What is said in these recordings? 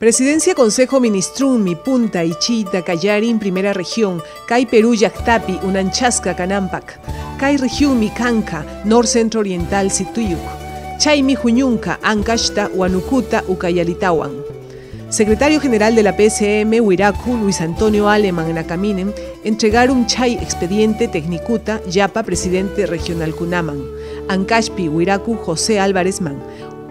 Presidencia Consejo Ministrumi, Punta, Ichita, Callarín, Primera Región, Cai Perú, Yactapi, Unanchasca, Canampak, Cai Región, Micanca, Nor Centro Oriental, Situyuk, Chaimi, Juñunca, Ancashta, Huanucuta, Ucayalitawan. Secretario General de la PSM, Huiracu, Luis Antonio Aleman Nacaminen, entregaron Chay Expediente Tecnicuta, Yapa, Presidente Regional Cunaman, Ancashpi, Huiracu, José Álvarez Man,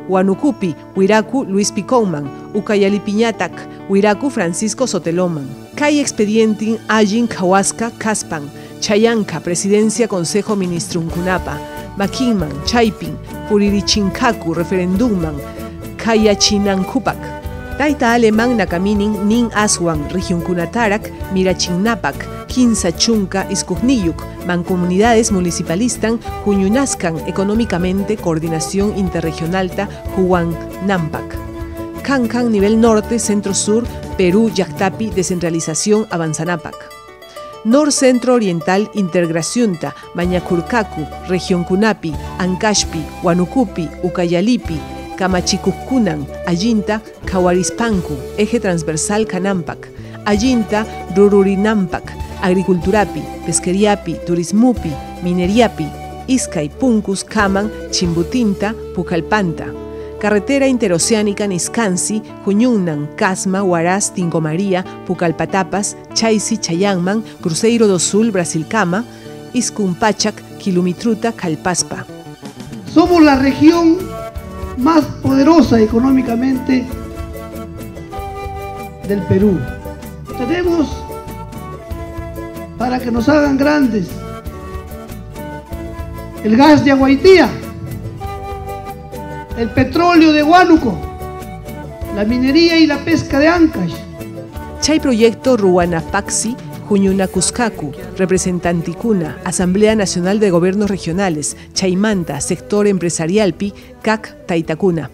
Huanucupi, Huiracu, Luis Picouman, Ucayalipiñatac, Huiracu, Francisco Soteloman. Cay Expedientin, Ajin Kawasca, Caspan, Chayanca, Presidencia Consejo Ministruncunapa, Maquinman, Chaipin, Puririchincacu, Referendumman, Kayachinancupac. Taita alemán nakaminin nin aswan, regioncunatarak, mirachinnapak, quinza chunca, iskuhniyuk, mancomunidades municipalistan, juñunascan económicamente coordinación interregionalta, Juan Nampak. Cancan, nivel norte, centro sur, Perú, Yactapi, descentralización, Avanzanapac. Nor Centro Oriental Integraciunta, Mañacurcacu, Región Cunapi, Ancashpi, Huanucupi, Ucayalipi, Kamachikukunan, Ayinta, Kawarispanku, Eje Transversal Canampak, Ayinta, Rururinampak, Agriculturapi, Pesqueriapi, Turismupi, Mineriapi, Iskay, Punkus, Kaman, Chimbutinta, Pucalpanta. Carretera Interoceánica Niscansi, Juñunnan, Casma, Huaraz, Tingomaría, Pucalpatapas, Chaisi, Chayangman, Cruzeiro do Sul, Brasilcama, Iscumpachac, Kilumitruta, Calpaspa. Somos la región más poderosa económicamente del Perú. Tenemos para que nos hagan grandes el gas de Aguaitía, el petróleo de Huánuco, la minería y la pesca de Ancash. Chay proyecto Ruanapaxi Juñuna Cuscacu, Representanticuna, Asamblea Nacional de Gobiernos Regionales, Chaimanta, Sector Empresarial Pi, CAC Taitacuna.